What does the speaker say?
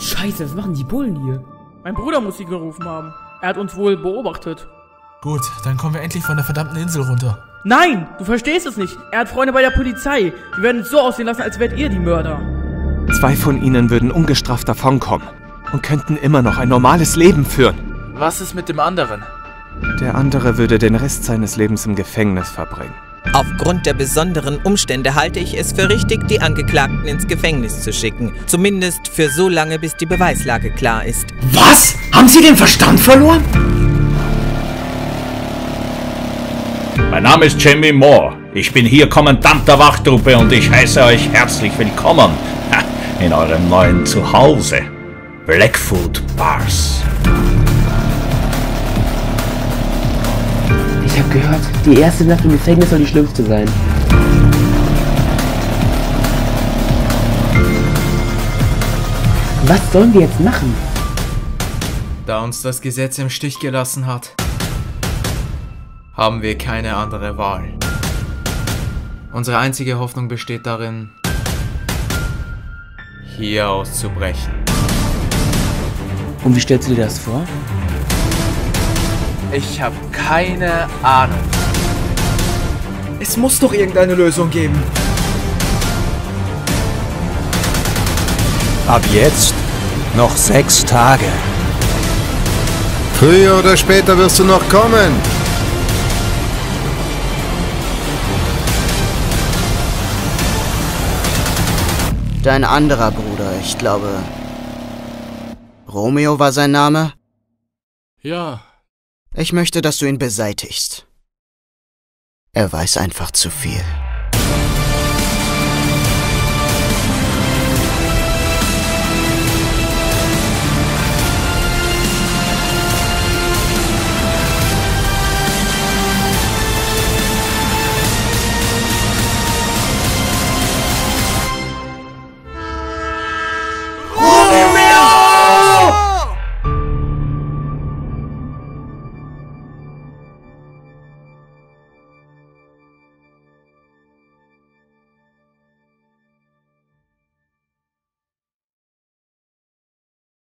Scheiße, was machen die Bullen hier? Mein Bruder muss sie gerufen haben. Er hat uns wohl beobachtet. Gut, dann kommen wir endlich von der verdammten Insel runter. Nein, du verstehst es nicht. Er hat Freunde bei der Polizei. Die werden es so aussehen lassen, als wärt ihr die Mörder. Zwei von ihnen würden ungestraft davonkommen und könnten immer noch ein normales Leben führen. Was ist mit dem anderen? Der andere würde den Rest seines Lebens im Gefängnis verbringen. Aufgrund der besonderen Umstände halte ich es für richtig, die Angeklagten ins Gefängnis zu schicken. Zumindest für so lange, bis die Beweislage klar ist. Was? Haben Sie den Verstand verloren? Mein Name ist Jamie Moore. Ich bin hier Kommandant der Wachtruppe und ich heiße euch herzlich willkommen in eurem neuen Zuhause. Blackfoot Bars. Die erste Nacht im Gefängnis soll die schlimmste sein. Was sollen wir jetzt machen? Da uns das Gesetz im Stich gelassen hat, haben wir keine andere Wahl. Unsere einzige Hoffnung besteht darin, hier auszubrechen. Und wie stellst du dir das vor? Ich habe keine Ahnung. Es muss doch irgendeine Lösung geben. Ab jetzt noch sechs Tage. Früher oder später wirst du noch kommen. Dein anderer Bruder, ich glaube. Romeo war sein Name? Ja. Ich möchte, dass du ihn beseitigst. Er weiß einfach zu viel.